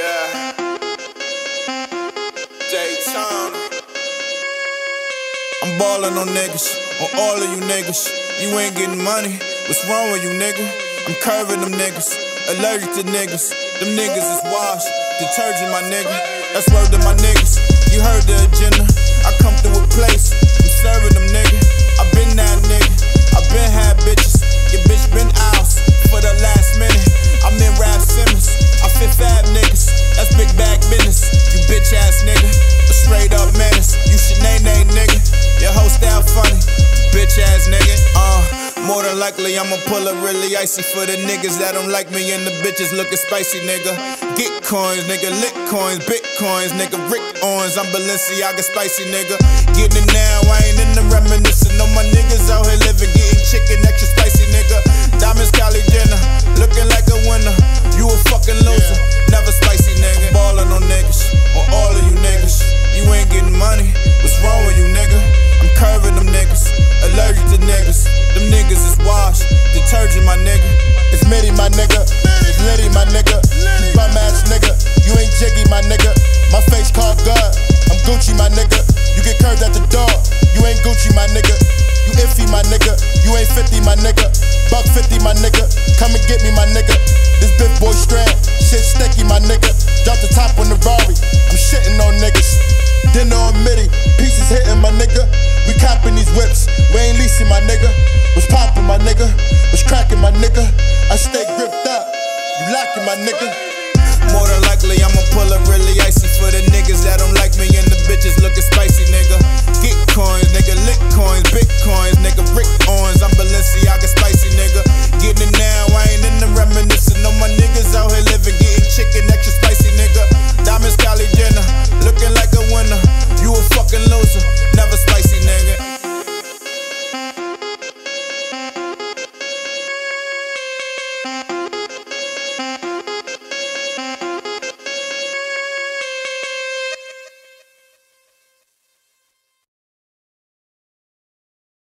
Yeah. Daytona. I'm ballin' on niggas, on all of you niggas. You ain't getting money. What's wrong with you, nigga? I'm curving them niggas, allergic to niggas. Them niggas is washed, detergent, my nigga. That's word to my niggas. Bitch ass nigga. Uh, more than likely I'ma pull up really icy for the niggas that don't like me and the bitches looking spicy, nigga. Get coins, nigga, lick coins, bitcoins, nigga, Rick Owens. I'm Balenciaga spicy, nigga. Getting Gucci, my nigga. You get curved at the door. You ain't Gucci, my nigga. You iffy, my nigga. You ain't 50, my nigga. Buck 50, my nigga. Come and get me, my nigga. This big boy strand. Shit sticky, my nigga. Drop the top on the Rari. I'm shitting on niggas. Dinner on Mitty. Pieces hitting, my nigga. We copping these whips. We ain't leasing, my nigga. Was popping, my nigga. Was cracking, my nigga. I stay gripped up. You locking, my nigga. More than likely, I'ma pull